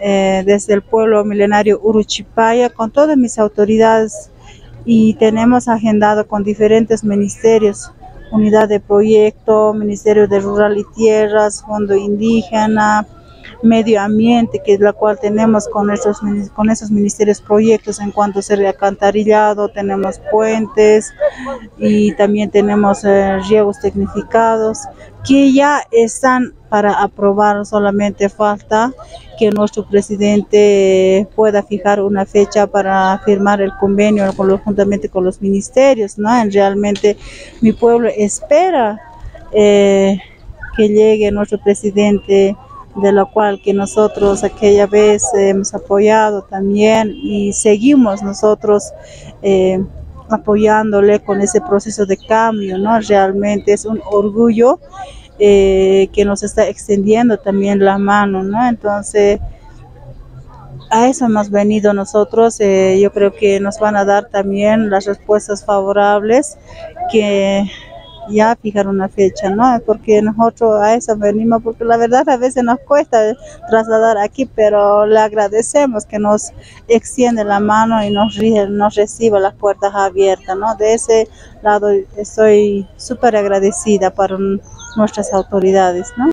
eh, desde el pueblo milenario Uruchipaya con todas mis autoridades y tenemos agendado con diferentes ministerios, unidad de proyecto, Ministerio de Rural y Tierras, Fondo Indígena, medio ambiente, que es la cual tenemos con, nuestros, con esos ministerios proyectos en cuanto a ser tenemos puentes y también tenemos eh, riegos tecnificados que ya están para aprobar, solamente falta que nuestro presidente pueda fijar una fecha para firmar el convenio juntamente con los ministerios, ¿no? Realmente mi pueblo espera eh, que llegue nuestro presidente de lo cual que nosotros aquella vez hemos apoyado también y seguimos nosotros eh, apoyándole con ese proceso de cambio, ¿no? Realmente es un orgullo eh, que nos está extendiendo también la mano, ¿no? Entonces, a eso hemos venido nosotros, eh, yo creo que nos van a dar también las respuestas favorables que ya fijar una fecha, ¿no? Porque nosotros a eso venimos, porque la verdad a veces nos cuesta trasladar aquí, pero le agradecemos que nos extiende la mano y nos, nos reciba las puertas abiertas, ¿no? De ese lado estoy súper agradecida para nuestras autoridades, ¿no?